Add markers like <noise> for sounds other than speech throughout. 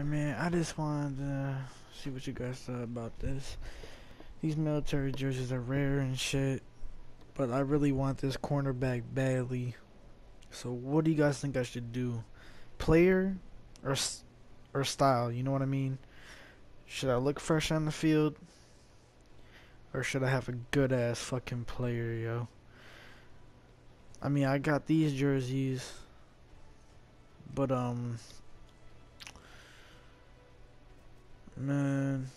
Alright, man. I just wanted to see what you guys thought about this. These military jerseys are rare and shit. But I really want this cornerback badly. So, what do you guys think I should do? Player or or style? You know what I mean? Should I look fresh on the field? Or should I have a good ass fucking player, yo? I mean, I got these jerseys. But, um, Man.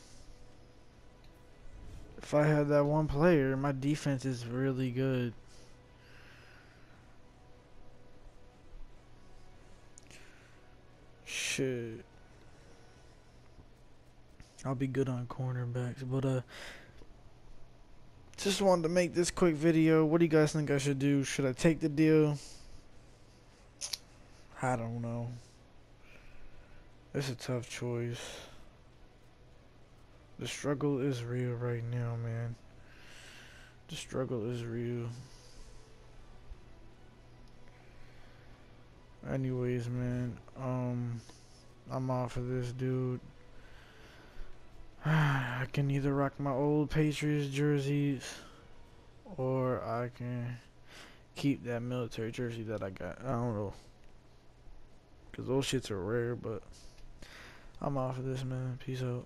If I had that one player, my defense is really good. Shit. I'll be good on cornerbacks, but uh just wanted to make this quick video. What do you guys think I should do? Should I take the deal? I don't know. It's a tough choice. The struggle is real right now, man. The struggle is real. Anyways, man, um, I'm off of this, dude. <sighs> I can either rock my old Patriots jerseys, or I can keep that military jersey that I got. I don't know. Because those shits are rare, but I'm off of this, man. Peace out.